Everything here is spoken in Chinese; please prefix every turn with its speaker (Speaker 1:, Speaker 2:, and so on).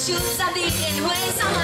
Speaker 1: Susadir, sesuai sama.